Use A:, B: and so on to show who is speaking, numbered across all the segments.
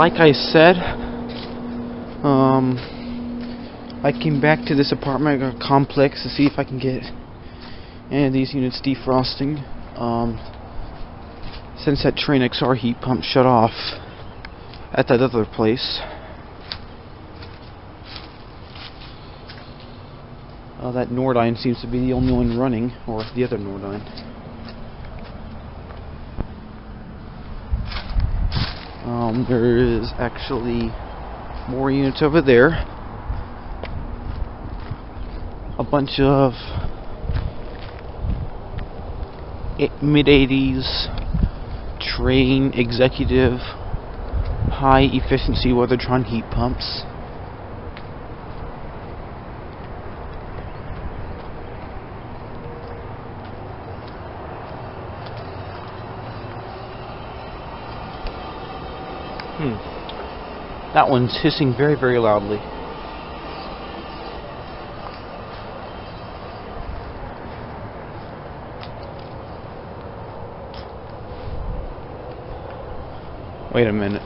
A: like I said, um, I came back to this apartment complex to see if I can get any of these units defrosting. Um, since that Trane XR heat pump shut off at that other place. Uh, that Nordyne seems to be the only one running, or the other Nordyne. Um, there is actually more units over there. A bunch of mid 80s Trane executive high efficiency Weathertron heat pumps. Hmm. That one's hissing very, very loudly. Wait a minute.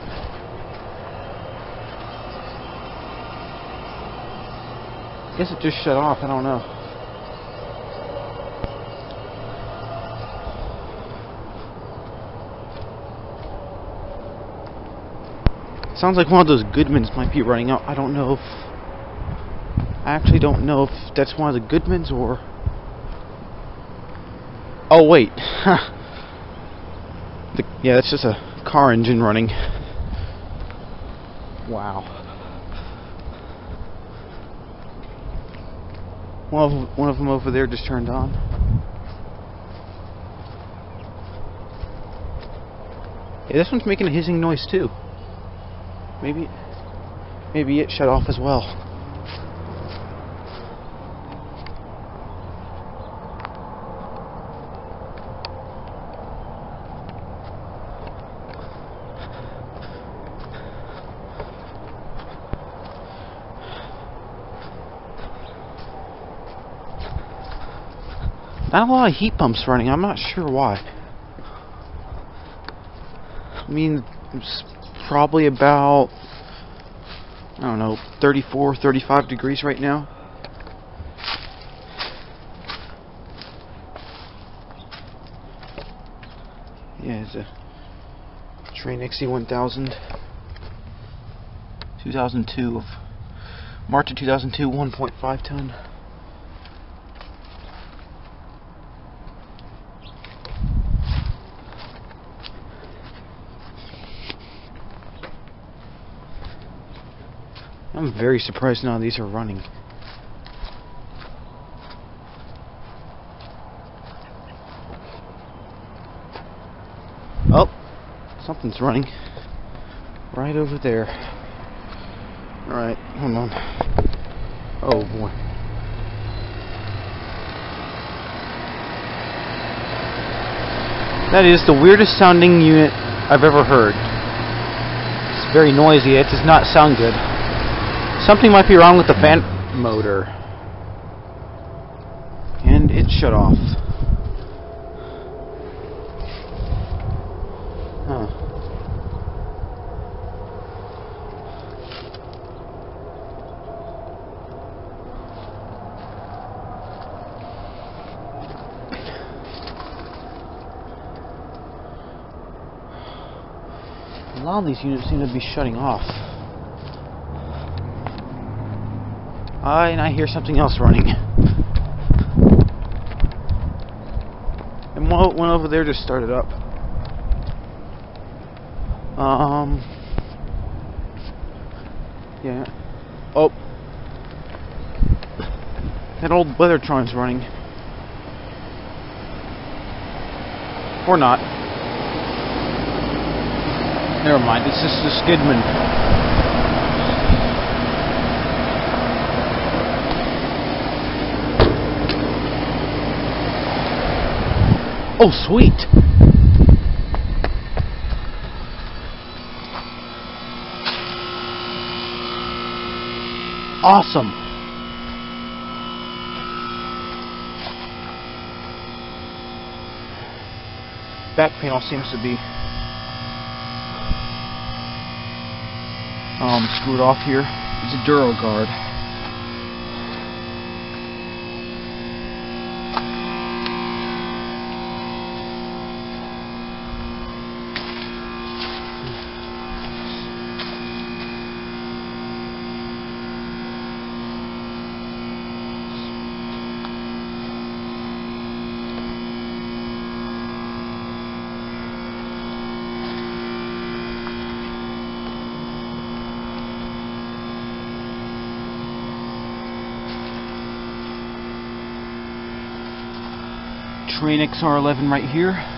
A: Guess it just shut off, I don't know. Sounds like one of those Goodmans might be running out. I don't know if... I actually don't know if that's one of the Goodmans or... Oh, wait. the, yeah, that's just a car engine running. Wow. One of, one of them over there just turned on. Yeah, this one's making a hissing noise too. Maybe, maybe it shut off as well. Not a lot of heat pumps running. I'm not sure why. I mean, probably about, I don't know, 34, 35 degrees right now. Yeah, it's a Trane XE1000 2002 of March of 2002 1.5 ton I'm very surprised none of these are running. Oh, something's running. Right over there. Alright, hold on. Oh boy. That is the weirdest sounding unit I've ever heard. It's very noisy, it does not sound good. Something might be wrong with the fan motor. And it shut off. Huh. A lot of these units seem to be shutting off. Uh, and I hear something else running. And one, one over there just started up. Um. Yeah. Oh. That old Weathertron's running. Or not. Never mind, it's just a Skidman. Oh, sweet. Awesome. Back panel seems to be um, screw it off here. It's a DuraGuard. Trane XR11 right here.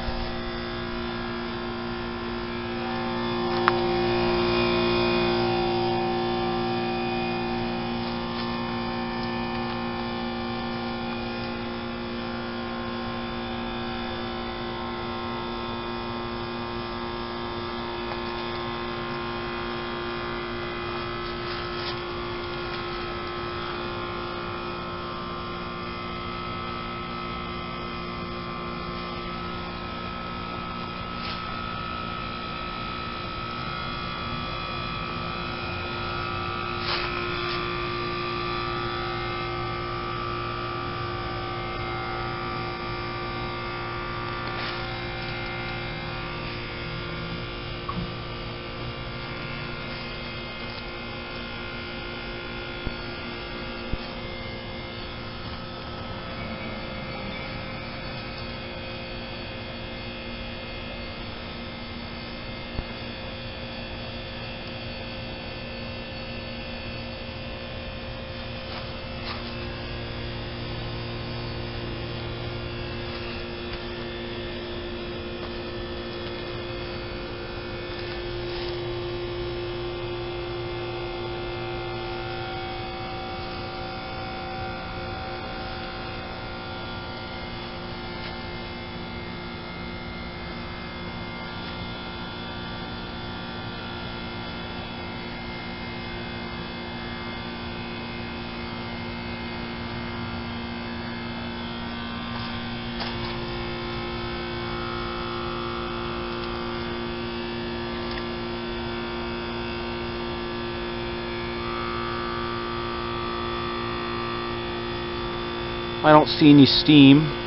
A: I don't see any steam.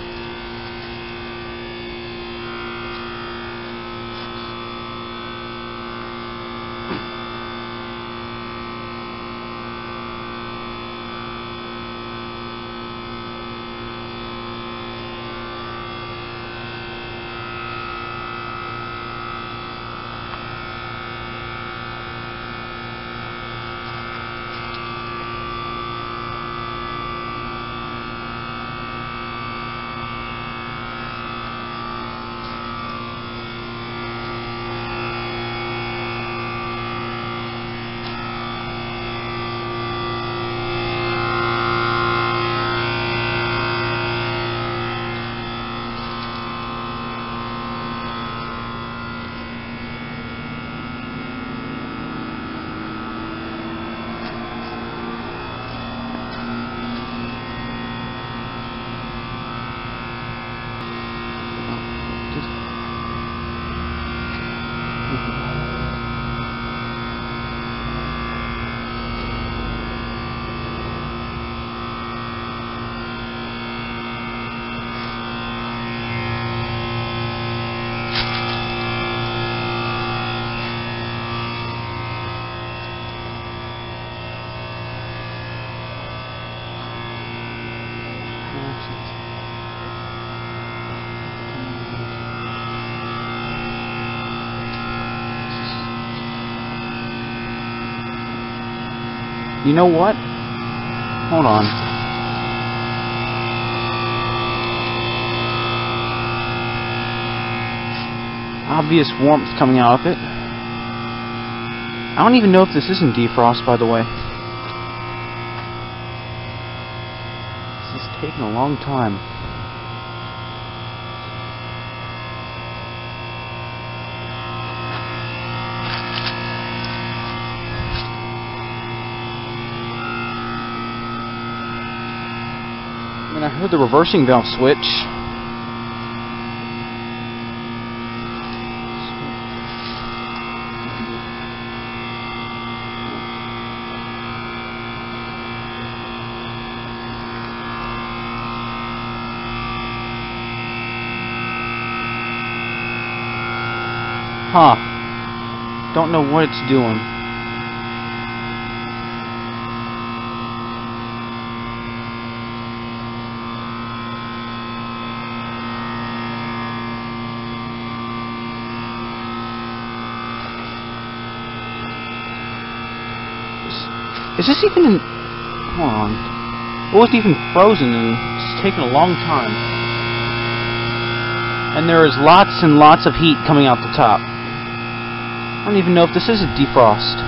A: You know what? Hold on. Obvious warmth coming out of it. I don't even know if this isn't defrost, by the way. This is taking a long time. And I heard the reversing valve switch. Huh. Don't know what it's doing. Is this even in... Hold on. It wasn't even frozen and it's taken a long time. And there is lots and lots of heat coming out the top. I don't even know if this is a defrost.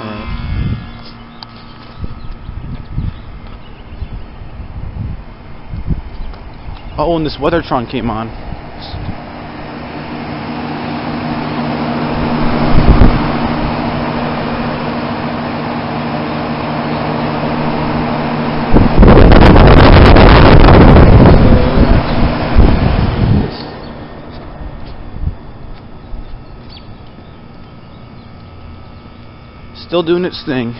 A: Alright. Oh, and this Weathertron came on. Still doing its thing.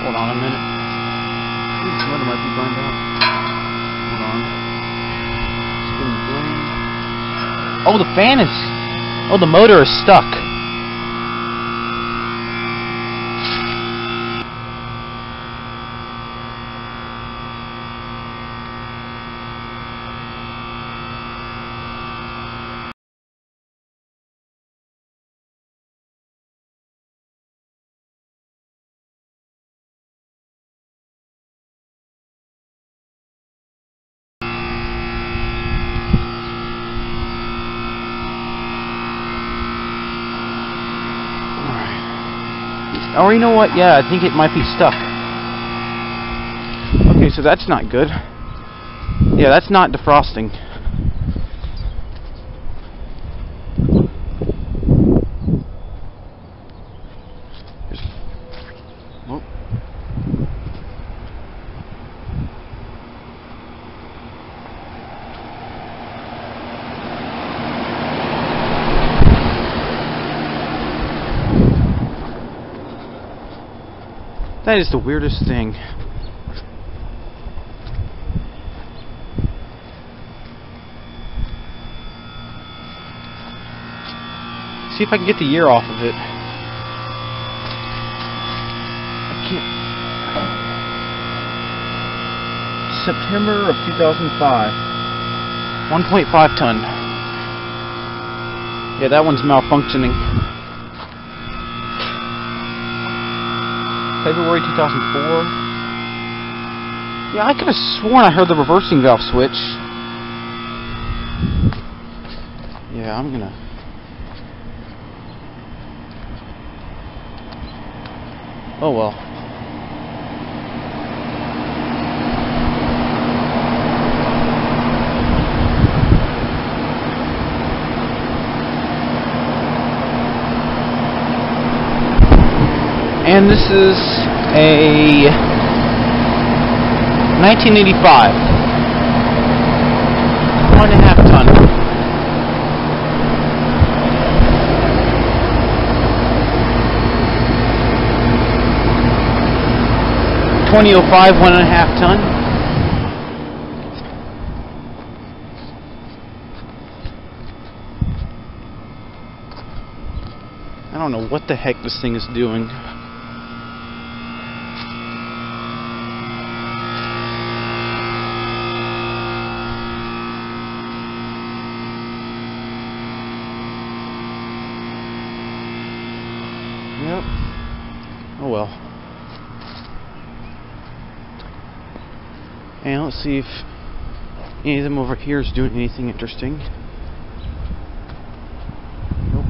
A: Hold on a minute. Weather might be burned out. Hold on. Spin the blade. Oh, the fan is... Oh, the motor is stuck. Or you know what? Yeah, I think it might be stuck. Okay, so that's not good. Yeah, that's not defrosting. There's- oh. That is the weirdest thing. See if I can get the year off of it. I can't. September of 2005. 1.5 ton. Yeah, that one's malfunctioning. February 2004. Yeah, I could have sworn I heard the reversing valve switch. Yeah, I'm gonna. Oh well. And this is a 1985 one and a half ton. Twenty oh five, one and a half ton. I don't know what the heck this thing is doing. Yep. Oh well. Let's see if any of them over here is doing anything interesting. Nope.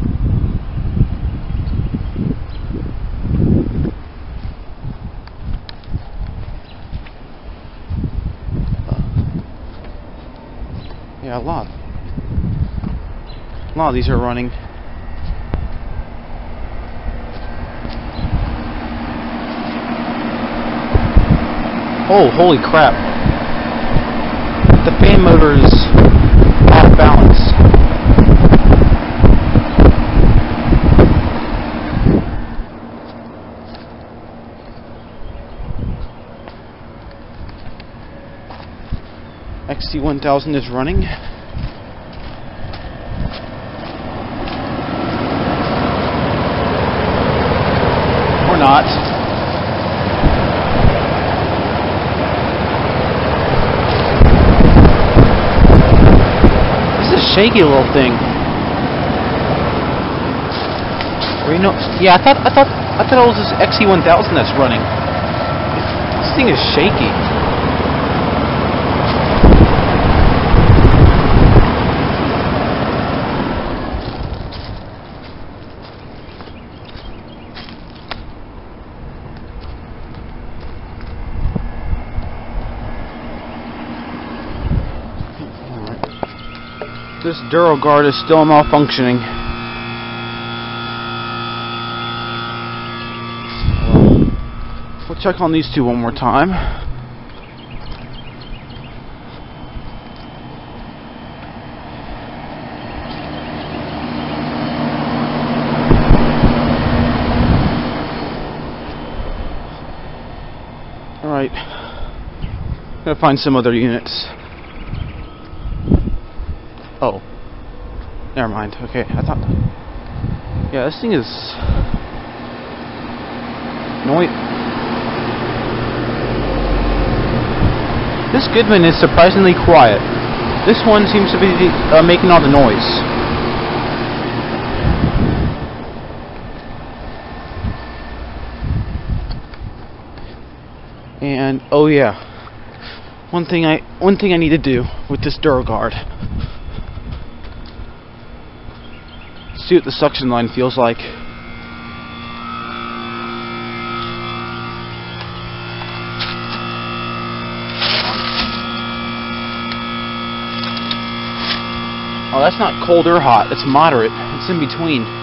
A: Yeah, a lot. A lot of these are running. Oh, holy crap the fan motor is off balance. XT1000 is running. Or not. Shaky little thing. Or you know, yeah, I thought I thought I thought it was this XC1000 that's running. This thing is shaky. Alright. This DuraGuard is still malfunctioning. We'll check on these two one more time. Alright. Gotta find some other units. Oh. Never mind. Okay, I thought. Yeah, this thing is. Noise. This Goodman is surprisingly quiet. This one seems to be uh, making all the noise. And oh yeah, one thing I one thing I need to do with this DuraGuard. See what the suction line feels like. Oh, that's not cold or hot. It's moderate. It's in between.